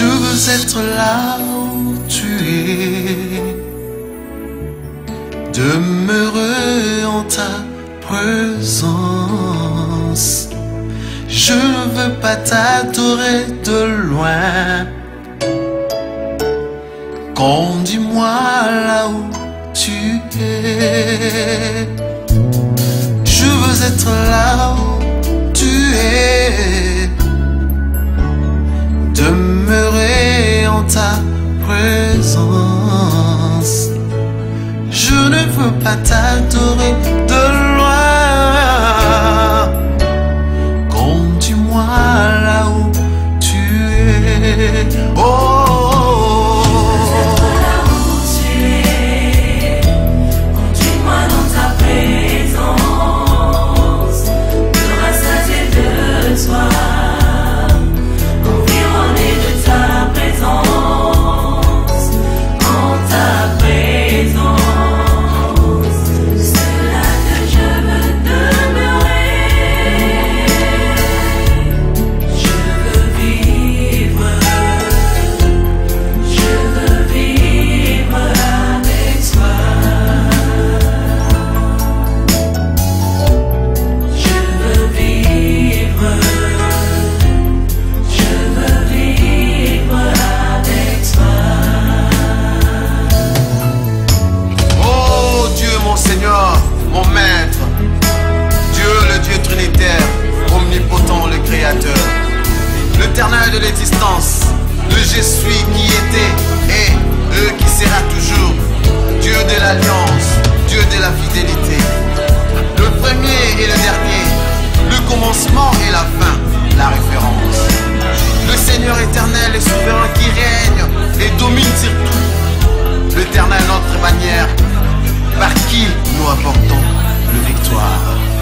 Je veux être là où tu es, demeurer en ta présence. Je ne veux pas t'adorer de loin. Conduis-moi là où tu es. Je ne veux pas t'adorer. l'éternel est souverain qui règne et domine sur tout. L'éternel notre manière, par qui nous apportons le victoire?